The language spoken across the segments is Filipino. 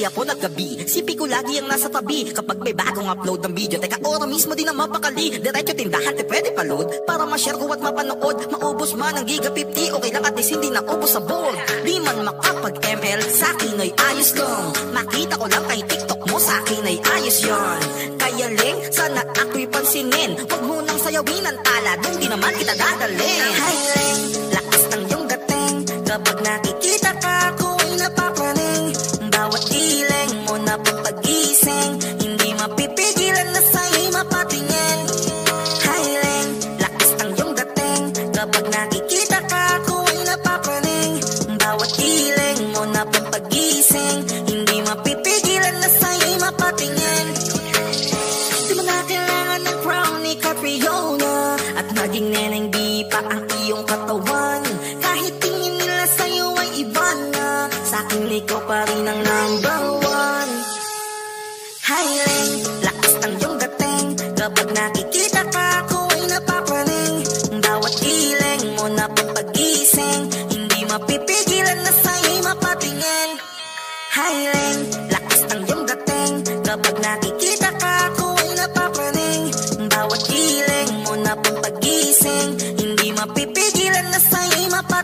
lagi ako naggabi. Sipi ko lagi ang nasa tabi. Kapag may bagong upload ng video Teka ora mismo din na mapakali. Diretso tindahan te pwede paload Para ma-share ko at mapanood Maubos man ang giga 50 Okay lang at least hindi na ubos sa board. Di man makapag-ML Sa akin ay ayos lang Makita ko lang kay TikTok mo Sa akin ay ayos yon. Kaya leng sana ako'y pansinin. Huwag mo nang sayawin ang tala Doon di naman kita dadalhin. Hi leng. Lakas ng iyong dating. Kapag nakikita na pampagising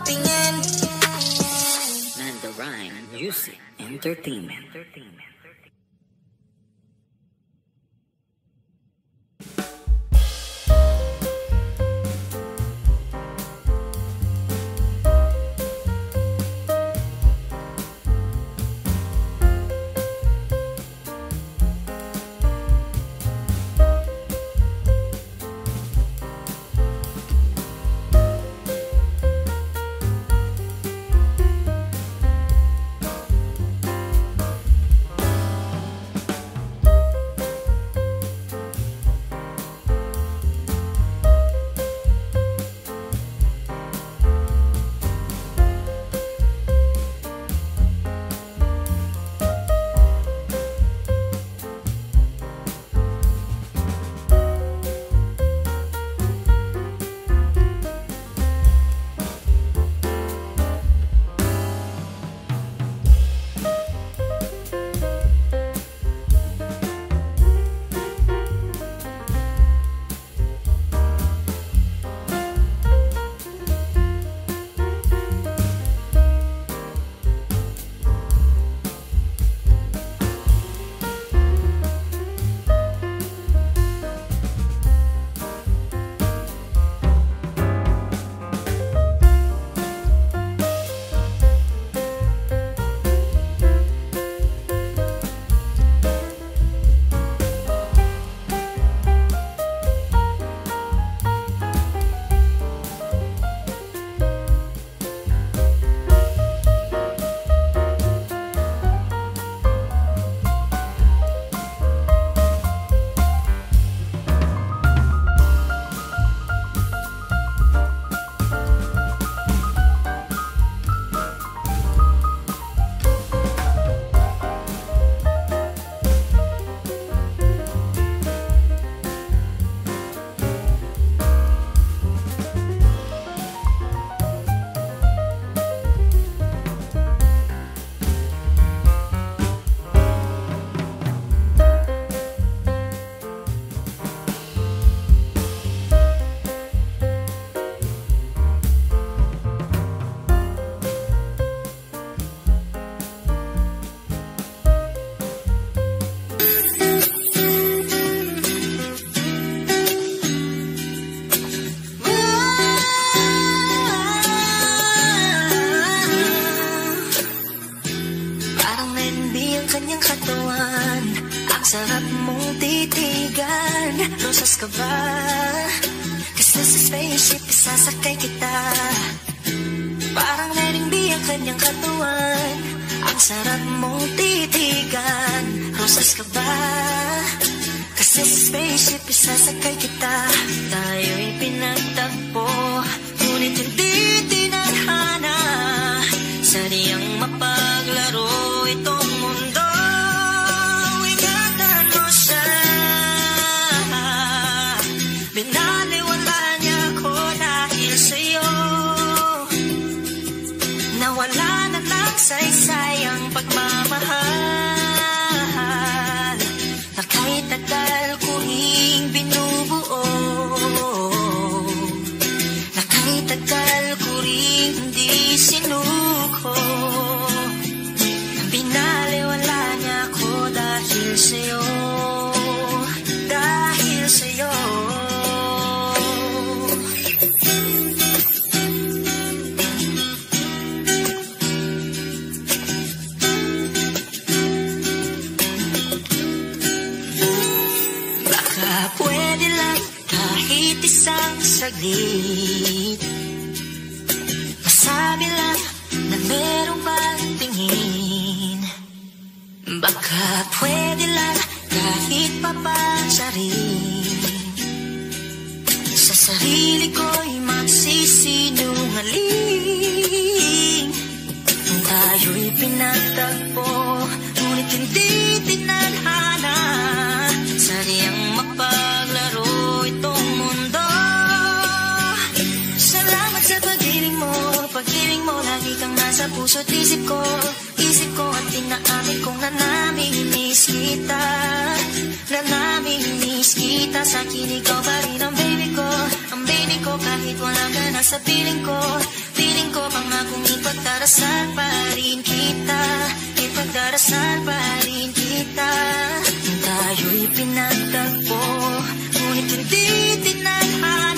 tapping in. Nanda Music Entertainment. Entertainment. Rosas ka ba? Kasi sa spaceship isasakay kita Tayo'y pinagtagpo Ngunit hindi sa'yo Dahil sa'yo. Baka pwede lang kahit isang saglit. Masabi lang na merong pagtingin Baka pwede kahit papansarin Sa sarili ko'y magsisinungaling. Tayo'y pinagtagpo Ngunit hindi tinadhana Sadyang mapaglaro itong mundo. Salamat sa pag-ibig mo Pag-ibig mo lagi kang nasa puso't isip ko. Isip ko at tinaamin kong nanamimiss kita Nanamimiss kita Sa akin ikaw pa rin ang baby ko Ang baby ko kahit wala ka na sa piling ko Piling ko pangakong ipagdarasal pa rin kita Ipagdarasal pa rin kita Tayo'y pinagtagpo Ngunit hindi tinadhana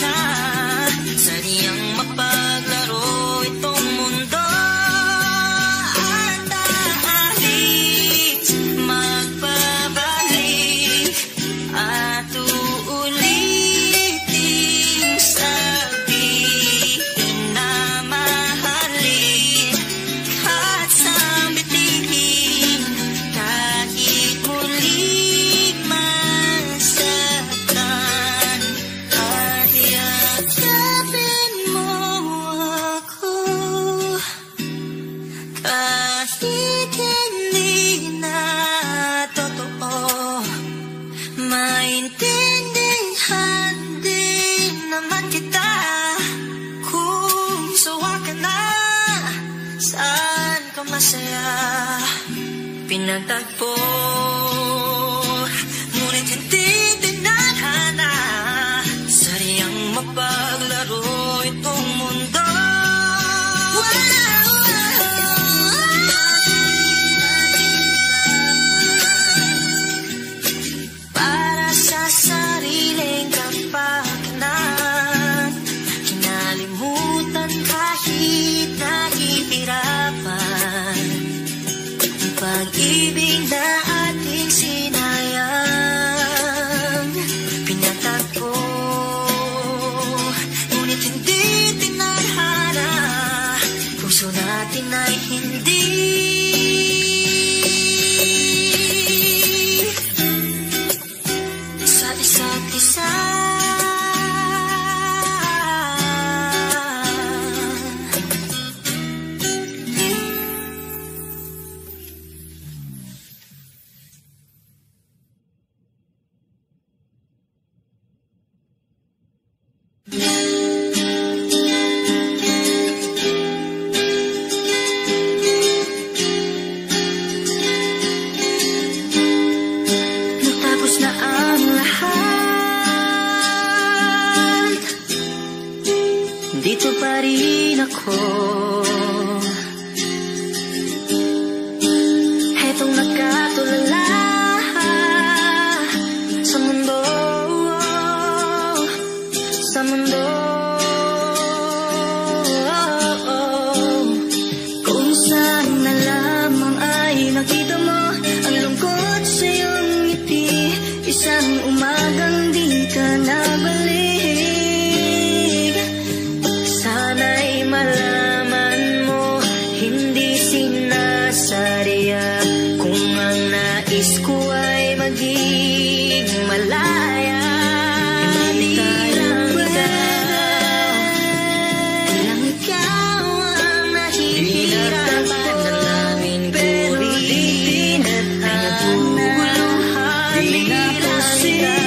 see.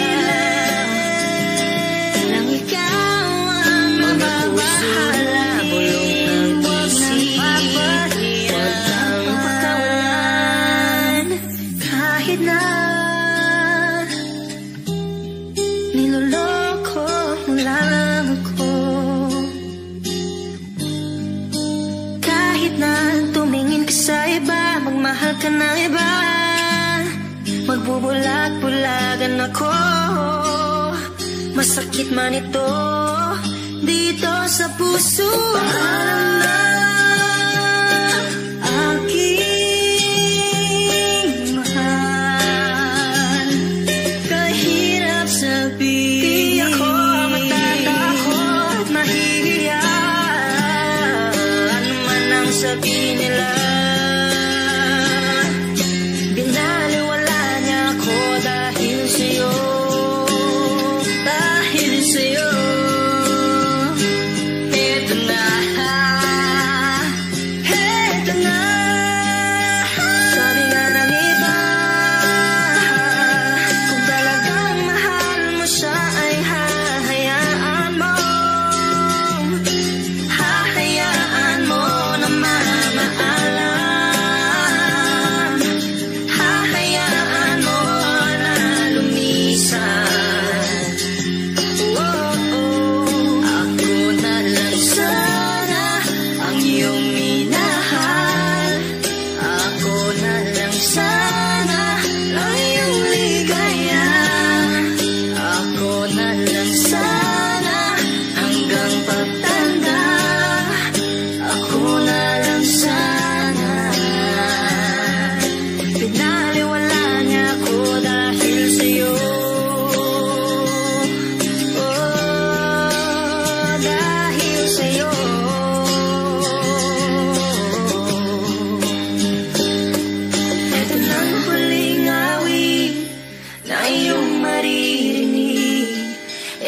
Magbubulag-bulagan ako. Masakit man ito Dito sa puso. Paalam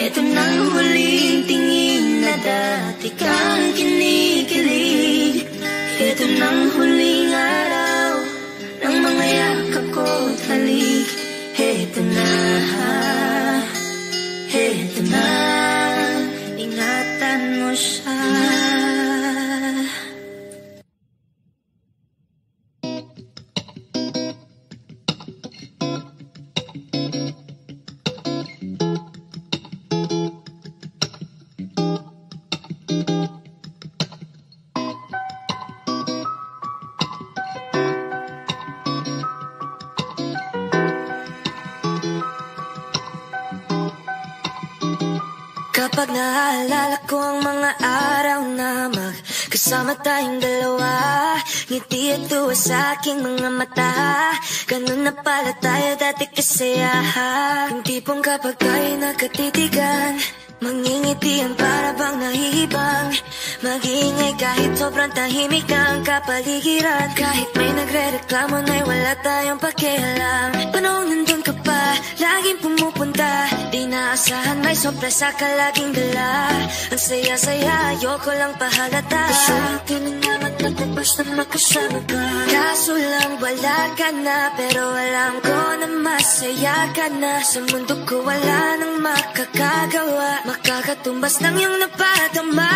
Ito ng huling tingin na dati kang kinikilig. Ito ng huling araw Kapag naaalala ko ang mga araw na magkasama tayong dalawa Ngiti at tuwa sa aking mga mata. Ganun na pala tayo dati kasaya Yung tipong kapag tayo nagkatitigan Mangingitian para bang nahihibang Mag-iingay kahit sobrang tahimik na ang kapaligiran. Kahit may nagre-reklamo na'y wala tayong pakialam. Panong nandun ka pa, laging pumupunta. Di naasahan may sorpresa ka laging dala. Ang saya-saya, ayoko lang pahalata. Gusto na naman matapos na makasama ka. Kaso lang wala ka na Pero alam ko na masaya ka na. Sa mundo ko wala nang makakagawa Makakatumbas ng iyong napadama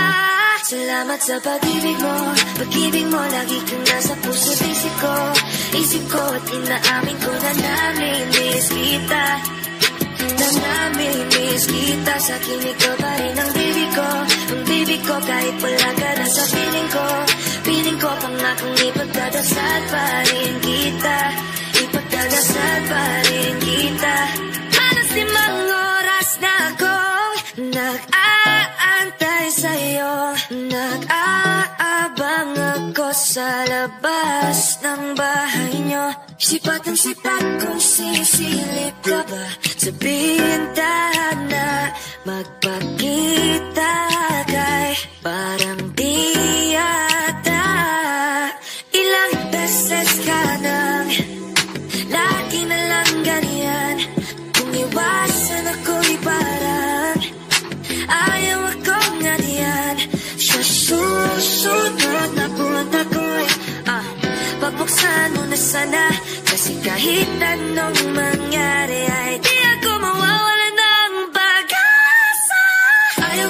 Salamat sa pag-ibig mo. Pag-ibig mo lagi kang nasa puso isip ko. Isip ko at inaamin ko na namimiss kita. Na namimiss kita. Sa akin ikaw pa rin ang baby ko. Ang baby ko kahit wala ka na sa piling ko. Piling ko pangakong ipagdadasal pa rin kita. Ipagdadasal pa rin kita Nag-aantay sa'yo Nag-aabang ako sa labas ng bahay nyo Sipat ang sipat kung sisilip ka ba? Sa bintana Magpakita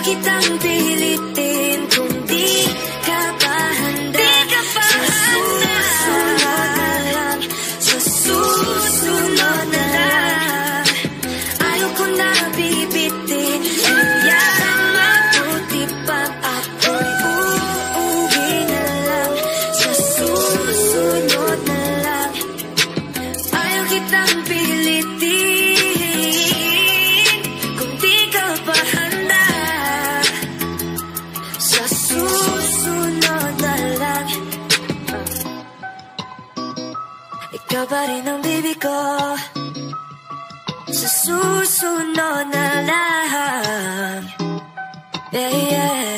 quita. Pa rin ang bibi ko Sa susunod na lang Yeah, yeah